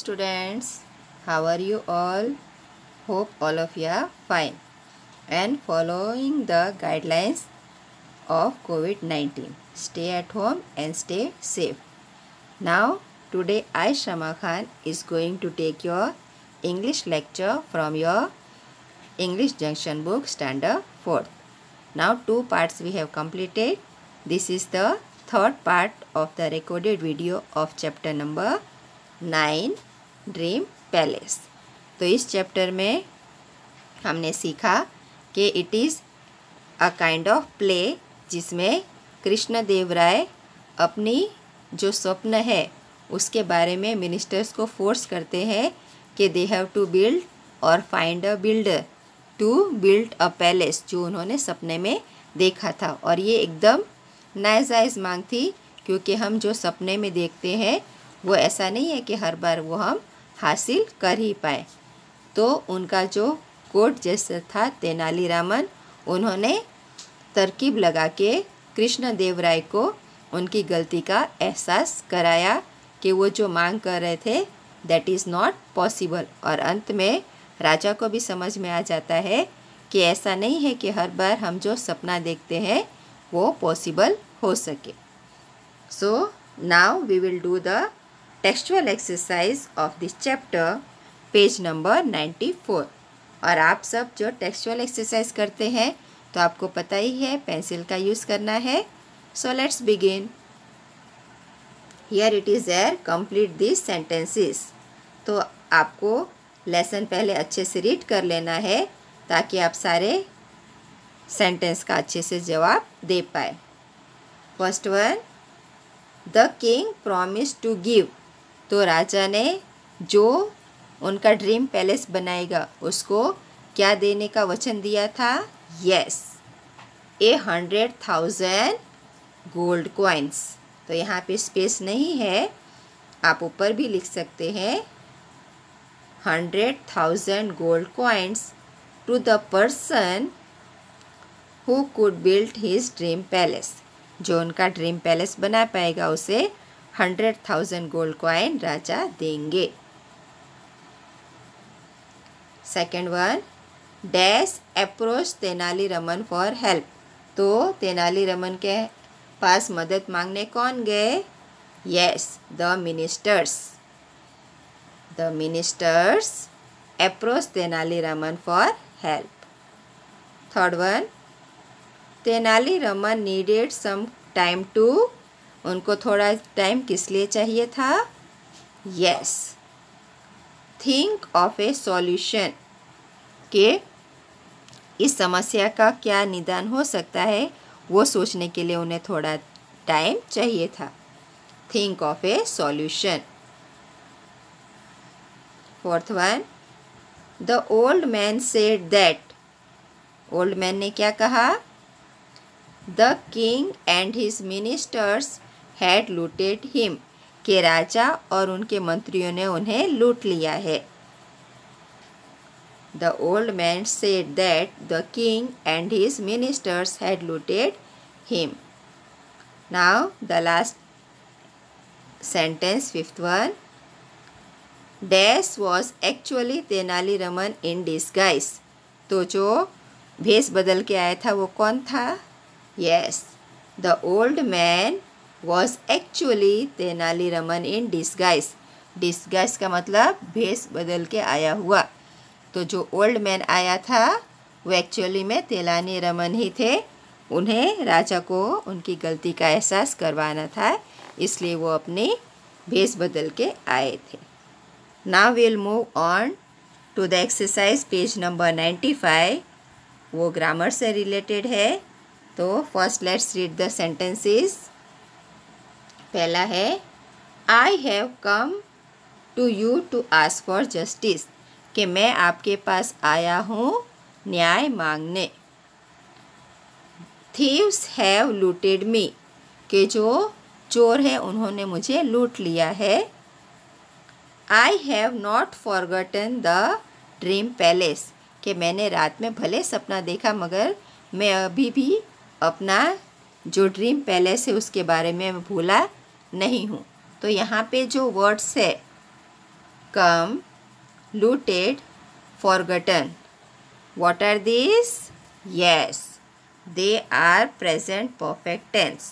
students how are you all? Hope all of you are fine. And following the guidelines of covid-19 stay at home and stay safe. Now today i shama khan is going to take your english lecture from your english junction book standard 4th now two parts we have completed. This is the third part of the recorded video of chapter number nine dream palace. तो इस chapter में हमने सीखा कि it is a kind of play जिसमें कृष्ण देव राय अपनी जो स्वप्न है, उसके बारे में मिनिस्टर्स को फोर्स करते हैं कि they have to build or find a builder to build a palace जो उन्होंने सपने में देखा था। और ये एकदम नाजायज़ मांग थी, क्योंकि हम जो सपने में देखते हैं वो ऐसा नहीं है कि हर बार वो हम हासिल कर ही पाए। तो उनका जो कोर्ट जैसा था तेनालीरामन उन्होंने तरकीब लगा के कृष्ण देव राय को उनकी गलती का एहसास कराया कि वो जो मांग कर रहे थे दैट इज़ नॉट पॉसिबल और अंत में राजा को भी समझ में आ जाता है कि ऐसा नहीं है कि हर बार हम जो सपना देखते हैं, वो पॉसिबल हो सके। So now we will do the textual exercise of this chapter page number 94 और आप सब जो टेक्सचुअल एक्सरसाइज करते हैं तो आपको पता ही है पेंसिल का यूज़ करना है। So let's begin here it is uh complete this sentences तो आपको लेसन पहले अच्छे से रीड कर लेना है, ताकि आप सारे सेंटेंस का अच्छे से जवाब दे पाए। First one the king promise to give तो राजा ने जो उनका ड्रीम पैलेस बनाएगा, उसको क्या देने का वचन दिया था? Yes a hundred thousand gold coins तो यहाँ पे स्पेस नहीं है. आप ऊपर भी लिख सकते हैं. Hundred thousand gold coins to the person who could build his dream palace जो उनका ड्रीम पैलेस बना पाएगा, उसे हंड्रेड थाउज़ेंड गोल्ड कॉइन राजा देंगे। Second one dash approach Tenali Raman for help तो तेनाली रमन के पास मदद मांगने कौन गए? Yes the ministers the ministers approach Tenali Raman for help third one Tenali Raman needed some time to उनको थोड़ा टाइम किस लिए चाहिए था? Yes think of a solution के इस समस्या का क्या निदान हो सकता है? वो सोचने के लिए उन्हें थोड़ा टाइम चाहिए था। Think of a solution fourth one the old man said that old man ने क्या कहा? The king and his ministers had looted him के राजा और उनके मंत्रियों ने उन्हें लूट लिया है। The old man said that the king and his ministers had looted him now the last sentence fifth one dash was actually Tenali Raman in disguise तो जो भेस बदल के आया था वो कौन था? Yes the old man was actually Tenali Raman in disguise disguise का मतलब भेस बदल के आया हुआ। तो जो ओल्ड मैन आया था, वो एक्चुअली में तेलानी रमन ही थे। उन्हें राजा को उनकी गलती का एहसास करवाना था, इसलिए वो अपनी भेस बदल के आए थे। Now will move on to the exercise page number ninety five वो ग्रामर से रिलेटेड है। तो first let's read the sentences पहला है I have come to you to ask for justice कि मैं आपके पास आया हूँ न्याय मांगने। थीव्स हैव लूटेड मी कि जो चोर है, उन्होंने मुझे लूट लिया है। I have not forgotten the dream palace कि मैंने रात में भले सपना देखा, मगर मैं अभी भी अपना जो ड्रीम पैलेस है, उसके बारे में भूला। नहीं हूँ। तो यहाँ पे जो वर्ड्स है, come, looted, forgotten, what are these? Yes, they are present perfect tense.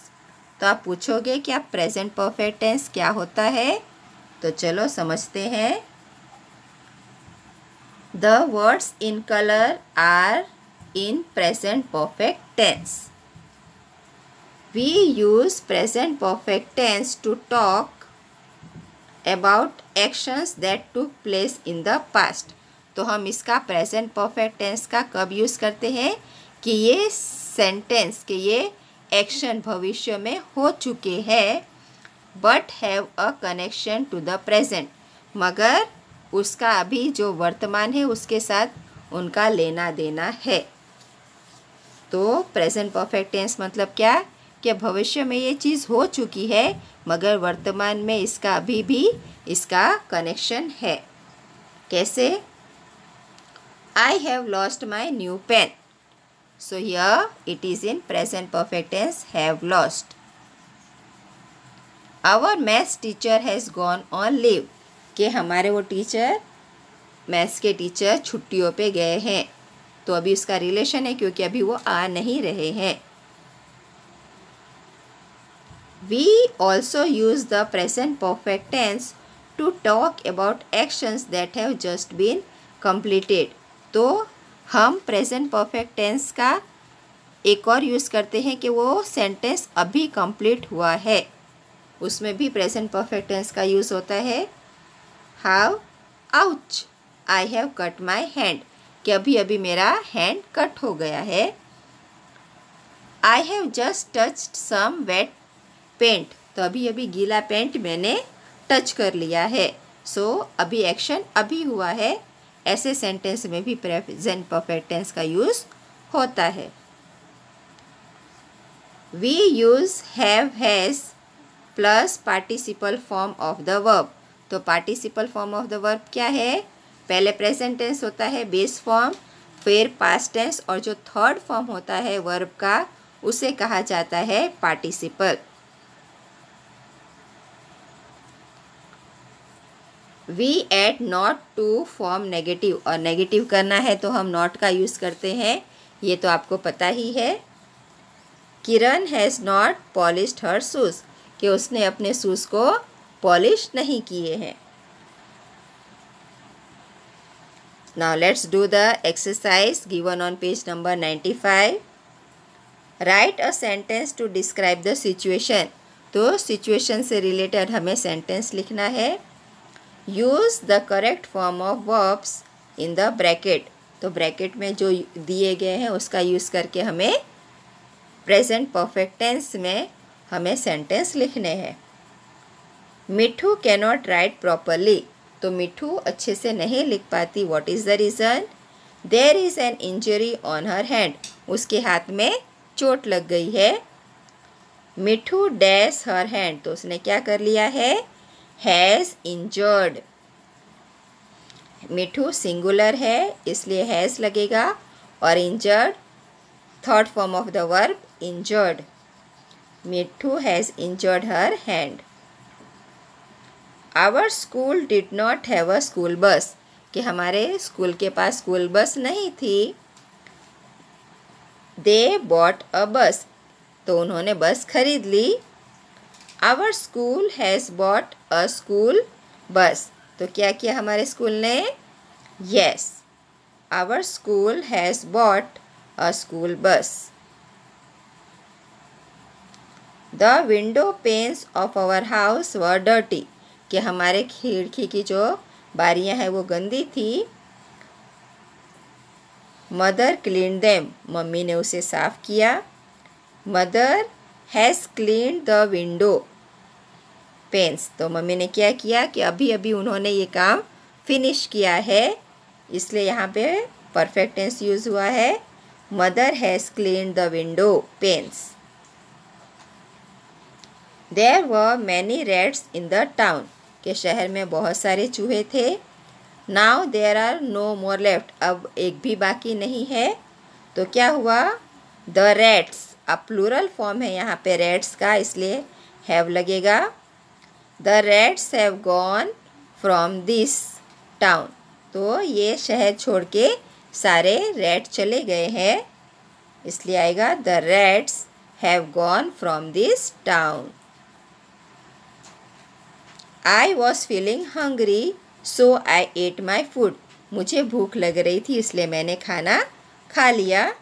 तो आप पूछोगे कि आप प्रेजेंट परफेक्ट टेंस क्या होता है? तो चलो समझते हैं। The words in colour are in present perfect tense we use present perfect tense to talk about actions that took place in the past तो हम इसका प्रेजेंट परफेक्ट टेंस का कब यूज़ करते हैं? कि ये सेंटेंस कि ये एक्शन भविष्य में हो चुके हैं but have a connection to the present मगर उसका अभी जो वर्तमान है, उसके साथ उनका लेना देना है। तो प्रेजेंट परफेक्ट टेंस मतलब क्या? कि भविष्य में ये चीज़ हो चुकी है, मगर वर्तमान में इसका अभी भी इसका कनेक्शन है। कैसे? I have lost my new pen so it is in present perfect tense, have lost. Our maths teacher has gone on leave. कि हमारे वो टीचर मैथ्स के टीचर छुट्टियों पे गए हैं। तो अभी उसका रिलेशन है क्योंकि अभी वो आ नहीं रहे हैं। We also use the present perfect tense to talk about actions that have just been completed. तो हम प्रेजेंट परफेक्ट टेंस का एक और यूज़ करते हैं कि वो सेंटेंस अभी कंप्लीट हुआ है। उसमें भी प्रेजेंट परफेक्ट टेंस का यूज़ होता है। How ouch I have cut my hand कि अभी अभी मेरा हैंड कट हो गया है। I have just touched some wet paint. तो अभी अभी गीला पेंट मैंने टच कर लिया है। सो so, अभी एक्शन अभी हुआ है। ऐसे सेंटेंस में भी प्रेजेंट परफेक्ट टेंस का यूज़ होता है। We use have has plus participle form of the verb तो participle form of the verb क्या है? पहले प्रेजेंट टेंस होता है बेस फॉर्म फिर पास्ट टेंस और जो थर्ड फॉर्म होता है वर्ब का उसे कहा जाता है participle we add not to form negative और नेगेटिव करना है तो हम नॉट का यूज़ करते हैं। ये तो आपको पता ही है। Kiran has not polished her shoes कि उसने अपने शूज़ को पॉलिश नहीं किए हैं। Now let's do the exercise given on page number ninety five write a sentence to describe the situation तो सिचुएशन से रिलेटेड हमें सेंटेंस लिखना है। Use the correct form of verbs in the bracket तो bracket में जो दिए गए हैं, उसका यूज़ करके हमें प्रेजेंट परफेक्ट टेंस में हमें सेंटेंस लिखने हैं। मिठू कैनॉट राइट प्रॉपरली तो मिठू अच्छे से नहीं लिख पाती. What is the reason there is an injury on her hand उसके हाथ में चोट लग गई है। मिठू डैश हर हैंड तो उसने क्या कर लिया है? हैज़ इंजर्ड मिठू सिंगुलर है, इसलिए हैज़ लगेगा और injured third form of the verb injured Mithu has injured her hand our school did not have a school bus कि हमारे स्कूल के पास स्कूल बस नहीं थी. दे बॉट अ बस तो उन्होंने बस खरीद ली. Our school has bought a school bus तो क्या किया हमारे स्कूल ने? Yes our school has bought a school bus the window panes of our house were dirty कि हमारे खिड़की की जो बारियाँ हैं वो गंदी थी। मदर क्लीन देम मम्मी ने उसे साफ़ किया। Mother has clean the window panes तो मम्मी ने क्या किया कि अभी अभी उन्होंने ये काम फिनिश किया है। इसलिए यहाँ पे परफेक्ट टेंस यूज़ हुआ है। Mother has clean the window panes there were many rats in the town के शहर में बहुत सारे चूहे थे। Now there are no more left अब एक भी बाकी नहीं है। तो क्या हुआ? द रेड्स अब प्लूरल फॉर्म है यहाँ पे रेड्स का, इसलिए हैव लगेगा। The rats have gone from this town तो ये शहर छोड़ के सारे रेड चले गए हैं। इसलिए आएगा the rats have gone from this town I was feeling hungry so I ate my food मुझे भूख लग रही थी, इसलिए मैंने खाना खा लिया।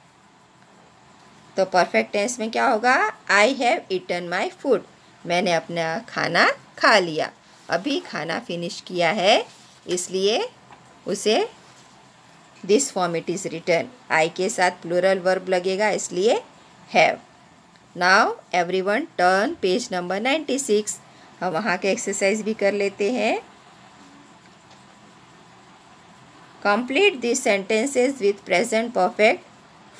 तो परफेक्ट टेंस में क्या होगा? I have eaten my food मैंने अपना खाना खा लिया। अभी खाना फिनिश किया है, इसलिए उसे this form it is written I के साथ प्लूरल वर्ब लगेगा, इसलिए have now every one turn page number ninety six हम वहाँ के एक्सरसाइज भी कर लेते हैं। Complete this sentences with present perfect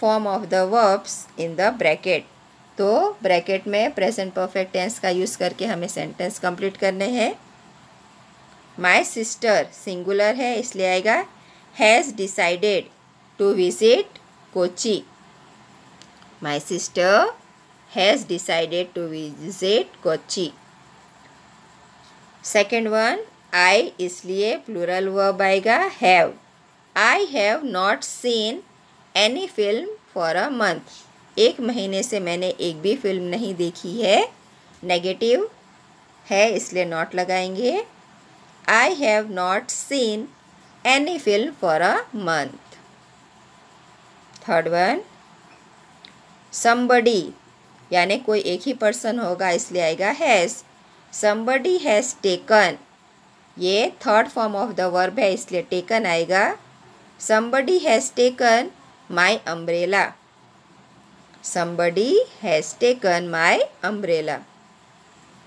form of the verbs in the bracket तो ब्रैकेट में प्रेजेंट परफेक्ट टेंस का यूज़ करके हमें सेंटेंस कंप्लीट करने हैं। माई सिस्टर सिंगुलर है, इसलिए आएगा। Has decided to visit Kochi my sister has decided to visit Kochi second one I इसलिए प्लूरल वर्ब आएगा। Have I have not seen any film for a month एक महीने से मैंने एक भी फ़िल्म नहीं देखी है। नेगेटिव है, इसलिए नॉट लगाएँगे। I have not seen any film for a month third one somebody यानी कोई एक ही पर्सन होगा, इसलिए आएगा हैज़ समबडी हैज़ टेकन ये third form of the verb है, इसलिए टेकन आएगा। Somebody has taken my umbrella. Somebody has taken my umbrella.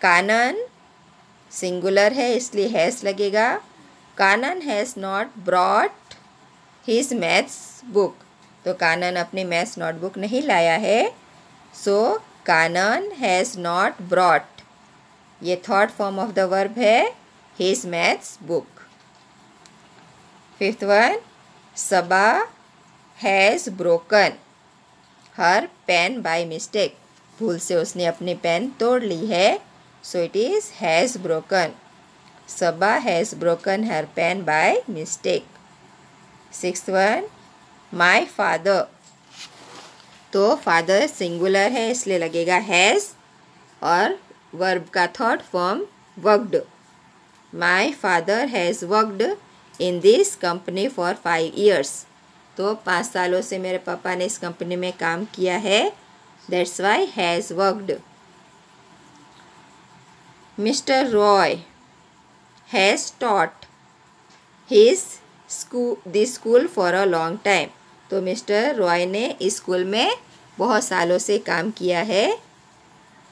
Kanan singular है, इसलिए हैज़ लगेगा. Kanan has not brought his maths book तो कानन अपनी मैथ्स नोटबुक नहीं लाया है. So Kanan has not brought ये third form of the verb है his maths book fifth one Saba has broken. Her pen by mistake. भूल से उसने अपनी पेन तोड़ ली है। So it is has broken Saba has broken her pen by mistake six one my father तो father singular है, इसलिए लगेगा हैज़ और वर्ब का third form worked my father has worked in this company for five years तो पाँच सालों से मेरे पापा ने इस कंपनी में काम किया है। That's why has worked mister Roy has taught his school this school for a long time तो मिस्टर रॉय ने इस स्कूल में बहुत सालों से काम किया है।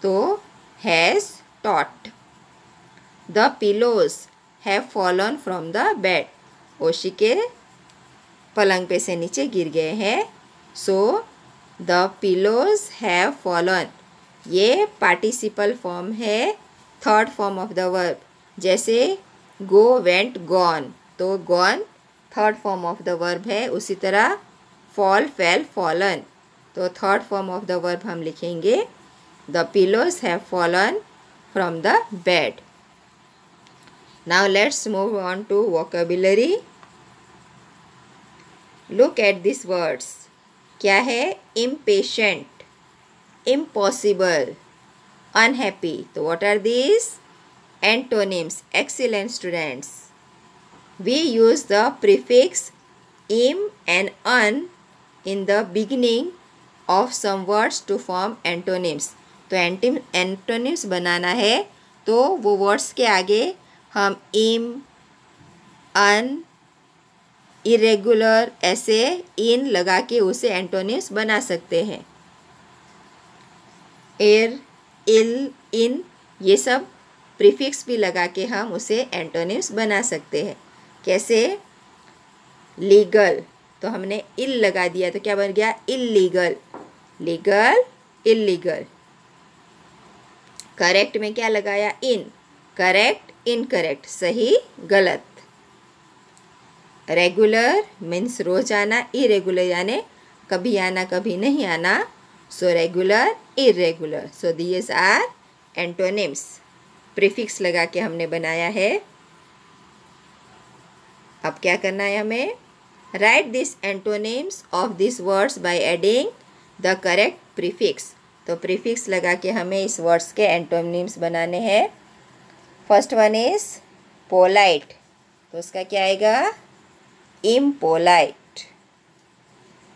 तो has taught the pillows have fallen from the bed ओशी के पलंग पे से नीचे गिर गए हैं। So the pillows have fallen ये पार्टिसिपल फॉर्म है third form of the verb जैसे गो वेंट गॉन तो gone third form of the verb है, उसी तरह फॉल फेल फॉलन तो third form of the verb हम लिखेंगे the pillows have fallen from the bed now let's move on to vocabulary look at this words क्या है? Impatient impossible unhappy तो what are this antonyms excellent students we use the prefix im and un in the beginning of some words to form antonyms तो एंटिम antonyms बनाना है। तो वो words के आगे हम इम अन इरेगुलर ऐसे इन लगा के उसे एंटोनिम्स बना सकते हैं। एर इल इन ये सब प्रीफिक्स भी लगा के हम उसे एंटोनिम्स बना सकते हैं। कैसे? लीगल तो हमने इल लगा दिया तो क्या बन गया? इलीगल लीगल इलीगल करेक्ट में क्या लगाया? इन करेक्ट इनकरेक्ट सही, गलत। रेगुलर मीन्स रोज आना इरेगुलर यानी कभी आना, कभी नहीं आना। So regular irregular so these are antonyms prefix लगा के हमने बनाया है। अब क्या करना है हमें? Write this antonyms of this words by adding the correct prefix तो प्रीफिक्स लगा के हमें इस वर्ड्स के एंटोनिम्स बनाने हैं। फ़र्स्ट वन इज़ पोलाइट तो उसका क्या आएगा? इम्पोलाइट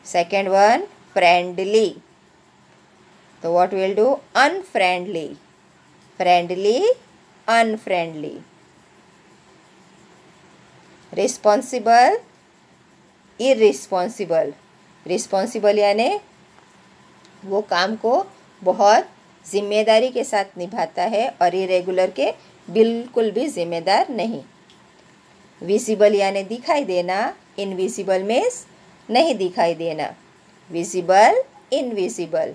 सेकेंड वन फ्रेंडली तो what will do unfriendly friendly unfriendly responsible irresponsible responsible यानी वो काम को बहुत ज़िम्मेदारी के साथ निभाता है और इरेगुलर के बिल्कुल भी जिम्मेदार नहीं। विजिबल यानी दिखाई देना इनविजिबल मीन्स नहीं दिखाई देना। विजिबल इनविजिबल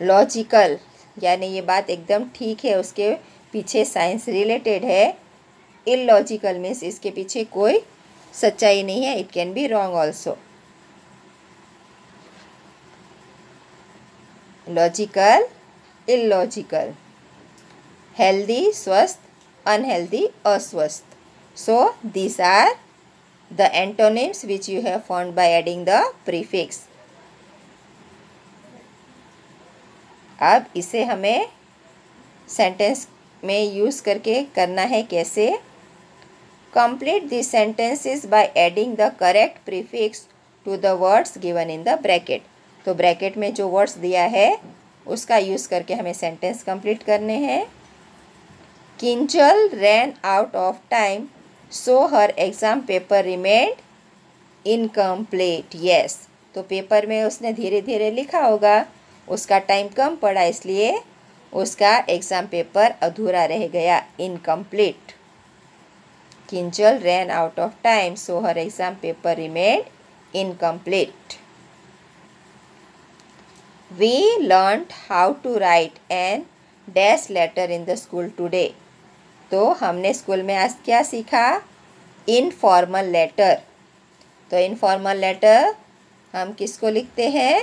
लॉजिकल यानी ये बात एकदम ठीक है, उसके पीछे साइंस रिलेटेड है। इलॉजिकल मीन्स इसके पीछे कोई सच्चाई नहीं है it can be wrong also logical illogical healthy स्वस्थ अनहेल्दी अस्वस्थ. So this are the antonyms which you have found by adding the prefix अब इसे हमें सेंटेंस में यूज़ करके करना है कैसे? Complete this sentences by adding the correct prefix to the words given in the bracket तो ब्रैकेट में जो वर्ड्स दिया है, उसका यूज़ करके हमें सेंटेंस कंप्लीट करने हैं। Kinjal ran out of time so her exam paper remained incomplete yes तो पेपर में उसने धीरे धीरे लिखा होगा, उसका टाइम कम पड़ा, इसलिए उसका एग्ज़ाम पेपर अधूरा रह गया incomplete Kinjal ran out of time so her exam paper remained incomplete we learn how to write an dash letter in the school today. तो हमने स्कूल में आज क्या सीखा? इनफॉर्मल लेटर तो इनफॉर्मल लेटर हम किसको लिखते हैं?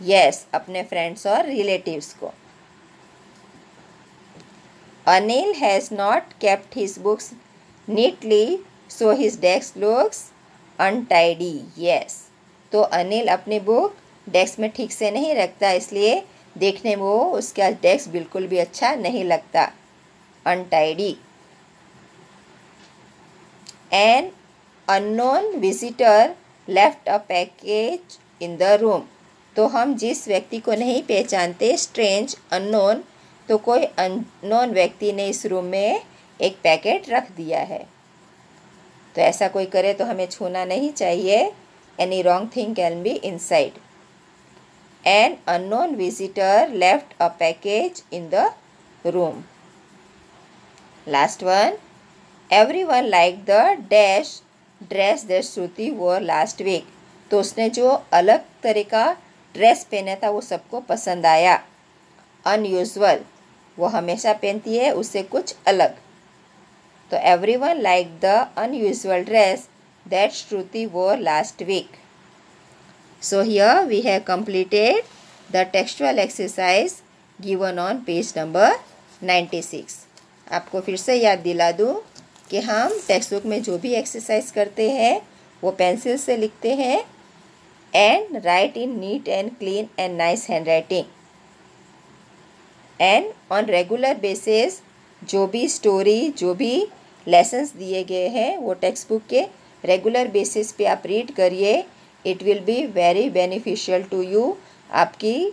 यस yes, अपने फ्रेंड्स और रिलेटिव्स को. Anil has not kept his books neatly so his desk looks untidy yes तो अनिल अपनी बुक डेस्क में ठीक से नहीं रखता इसलिए देखने में वो उसका डेस्क बिल्कुल भी अच्छा नहीं लगता. Untidy an unknown visitor left a package in the room तो हम जिस व्यक्ति को नहीं पहचानते स्ट्रेंज अननोन तो कोई अननोन व्यक्ति ने इस रूम में एक पैकेट रख दिया है। तो ऐसा कोई करे तो हमें छूना नहीं चाहिए। Any wrong thing can be inside an unknown visitor left a package in the room. Last one. Everyone liked the dash dress that Shruti wore last week. तो उसने जो अलग तरह का ड्रेस पहना था वो सबको पसंद आया अनयूजल वो हमेशा पहनती है उससे कुछ अलग तो every the unusual dress that Shruti wore last week So here we have completed the textual exercise given on page number 96. आपको फिर से याद दिला दूँ कि हम टेक्स्ट बुक में जो भी एक्सरसाइज करते हैं, वो पेंसिल से लिखते हैं and write in neat and clean and nice handwriting and on regular basis जो भी स्टोरी जो भी लेसन्स दिए गए हैं, वो टेक्स्ट बुक के रेगुलर बेसिस पे आप रीड करिए. It will be very beneficial to you आपकी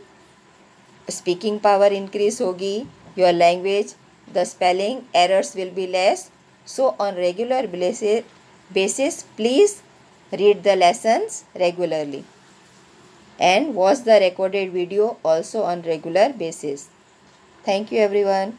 स्पीकिंग पावर इंक्रीज होगी your language the spelling errors will be less. So on regular basis, please read the lessons regularly and watch the recorded video also on regular basis. Thank you everyone.